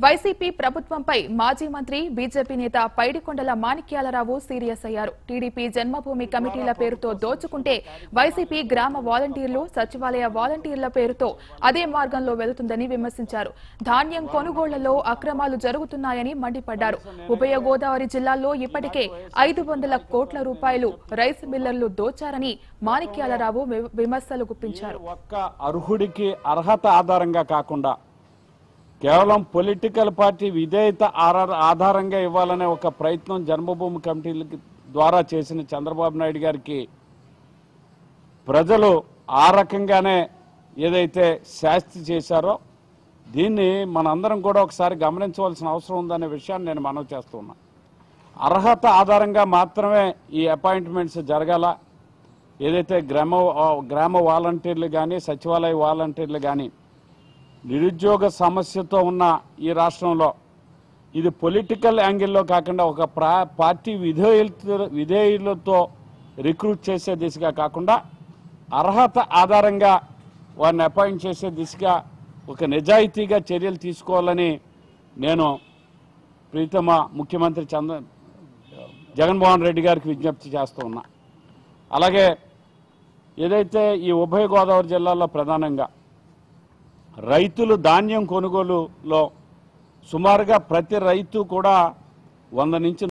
YCP ప్రభుత్వంపై మాజీ మంత్రి బీజేపీ నేత పైడికొండల మాణిక్యాలరావు సీరియస్ అయ్యారు. టీడీపీ జన్మభూమి కమిటీల పేరుతో దోచుకుంటే వైసీపీ గ్రామ వాలంటీర్లు సచివాలయ వాలంటీర్ల పేరుతో అదే మార్గంలో వెళుతుందని విమర్శించారు. ధాన్యం కొనుగోళ్ళలో అక్రమాలు జరుగుతున్నాయని మండిపడ్డారు. ఉభయ గోదావరి జిల్లాల్లో ఇప్పటికే ఐదు వందల కోట్ల రూపాయలు రైస్ మిల్లర్లు దోచారని మాణిక్యాలరావు విమర్శలు గుప్పించారు. ఒక్క అర్హుడికి అర్హత ఆధారంగా కాకుండా కేవలం పొలిటికల్ పార్టీ విధేయత ఆధారంగా ఇవ్వాలనే ఒక ప్రయత్నం జన్మభూమి కమిటీల ద్వారా చేసిన చంద్రబాబు నాయుడు గారికి ప్రజలు ఆ రకంగానే ఏదైతే శాస్తి చేశారో దీన్ని మనందరం కూడా ఒకసారి గమనించవలసిన అవసరం ఉందనే విషయాన్ని నేను మనవి చేస్తున్నా. అర్హత ఆధారంగా మాత్రమే ఈ అపాయింట్మెంట్స్ జరగాల. ఏదైతే గ్రామ గ్రామ వాలంటీర్లు కానీ సచివాలయ వాలంటీర్లు కానీ నిరుద్యోగ సమస్యతో ఉన్న ఈ రాష్ట్రంలో ఇది పొలిటికల్ యాంగిల్లో కాకుండా ఒక ప్రా పార్టీ విధేయులతో విధేయులతో రిక్రూట్ చేసే దిశగా కాకుండా అర్హత ఆధారంగా వారిని అపాయింట్ చేసే దిశగా ఒక నిజాయితీగా చర్యలు తీసుకోవాలని నేను ప్రీతమ ముఖ్యమంత్రి చంద్ర జగన్మోహన్ రెడ్డి గారికి విజ్ఞప్తి చేస్తూ ఉన్నా. అలాగే ఏదైతే ఈ ఉభయ గోదావరి జిల్లాలో ప్రధానంగా రైతులు ధాన్యం కొనుగోలులో సుమారుగా ప్రతి రైతు కూడా వంద నుంచి